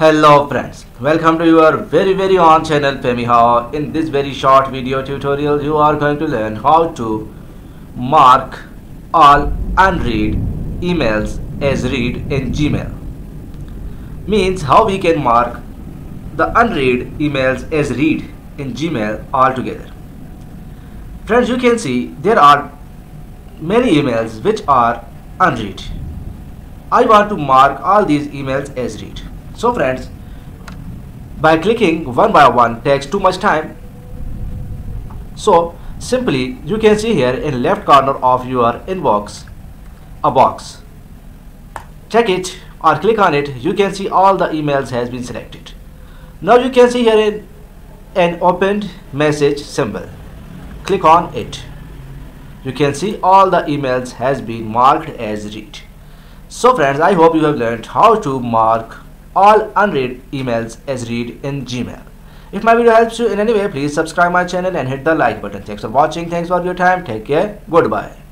Hello friends, welcome to your very very own channel FamiHow. In this very short video tutorial you are going to learn how to mark all unread emails as read in Gmail. Means how we can mark the unread emails as read in Gmail altogether. Friends you can see there are many emails which are unread. I want to mark all these emails as read. So friends, by clicking one by one takes too much time. So simply you can see here in left corner of your inbox a box. Check it or click on it you can see all the emails has been selected. Now you can see here in an opened message symbol. Click on it. You can see all the emails has been marked as read. So friends I hope you have learned how to mark all unread emails as read in Gmail. If my video helps you in any way, please subscribe my channel and hit the like button. Thanks for watching. Thanks for your time. Take care. Goodbye.